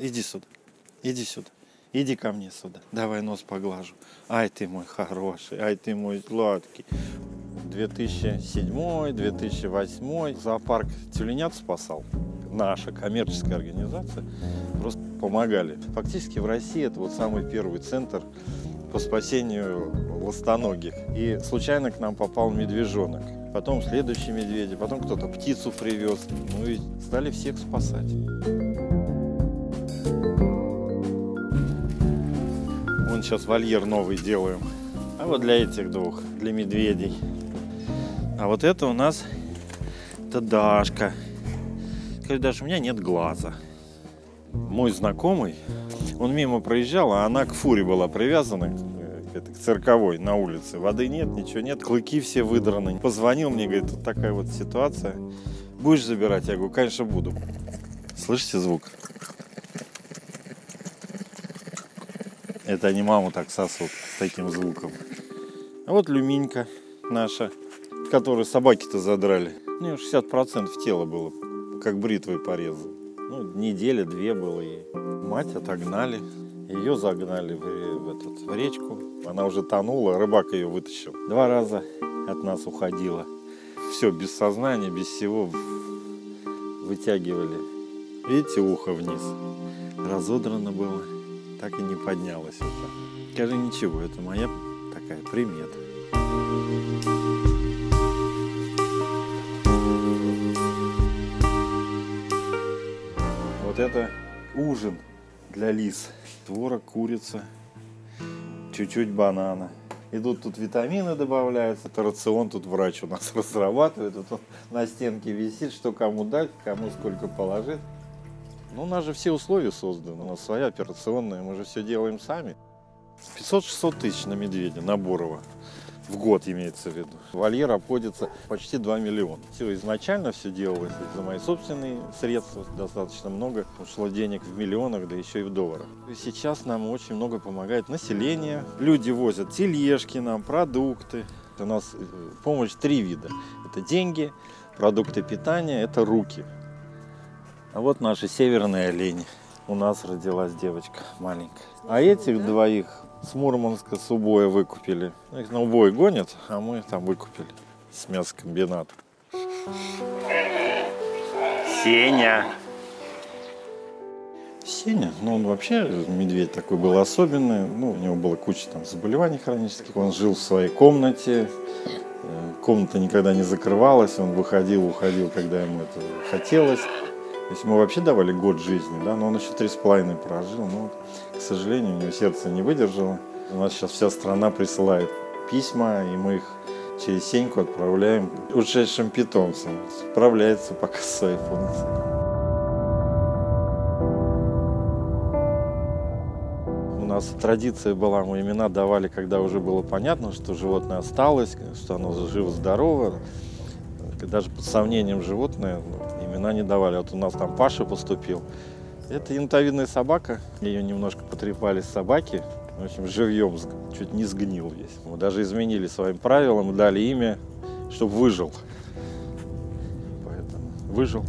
Иди сюда. Иди сюда. Иди ко мне сюда. Давай нос поглажу. Ай ты мой хороший, ай ты мой сладкий. 2007-2008 зоопарк тюленят спасал. Наша коммерческая организация просто помогали. Фактически в России это вот самый первый центр по спасению ластоногих. И случайно к нам попал медвежонок. Потом следующие медведи, потом кто-то птицу привез. Ну и стали всех спасать. Вон сейчас вольер новый делаем. А вот для этих двух, для медведей. А вот это у нас, это Дашка. Скажи, Даша, у меня нет глаза. Мой знакомый, он мимо проезжал, а она к фуре была привязана, к, к цирковой на улице. Воды нет, ничего нет, клыки все выдраны. Позвонил мне, говорит, вот такая вот ситуация. Будешь забирать? Я говорю, конечно, буду. Слышите звук? Это они маму так сосут с таким звуком. А вот люминька наша которые собаки-то задрали. У нее 60% тела было, как бритвой порезал. Ну, неделя, две было ей. Мать отогнали, ее загнали в, в, этот, в речку. Она уже тонула, рыбак ее вытащил. Два раза от нас уходила. Все, без сознания, без всего вытягивали. Видите, ухо вниз. Разодрано было, так и не поднялось. Скажи, ничего, это моя такая примета. Вот это ужин для лис. Творог, курица, чуть-чуть банана. Идут тут витамины добавляются, это рацион тут врач у нас разрабатывает. Вот он на стенке висит, что кому дать, кому сколько положить. Ну, у нас же все условия созданы, у нас своя операционная, мы же все делаем сами. 500-600 тысяч на медведя, на Борова в год имеется в виду. Вольер обходится почти 2 миллиона. Все изначально все делалось за мои собственные средства, достаточно много. Ушло денег в миллионах, да еще и в долларах. И сейчас нам очень много помогает население. Люди возят тележки нам, продукты. У нас э, помощь три вида. Это деньги, продукты питания, это руки. А вот наши северные олени. У нас родилась девочка маленькая. А этих двоих с Мурманска с убоя выкупили. Их на убой гонят, а мы там выкупили с мясокомбината. Сеня. Сеня, ну он вообще медведь такой был особенный, ну у него была куча там заболеваний хронических, он жил в своей комнате, э, комната никогда не закрывалась, он выходил, уходил, когда ему это хотелось. То есть ему вообще давали год жизни, да, но он еще три с половиной прожил, но, к сожалению, у него сердце не выдержало. У нас сейчас вся страна присылает письма, и мы их через Сеньку отправляем ушедшим питомцам. Справляется пока с своей функцией. У нас традиция была, мы имена давали, когда уже было понятно, что животное осталось, что оно живо-здорово. Даже под сомнением животное имена не давали. Вот у нас там Паша поступил. Это янтовидная собака. Ее немножко потрепали собаки. В общем, живьем чуть не сгнил весь. Мы даже изменили своим правилам, дали имя, чтобы выжил. Поэтому выжил.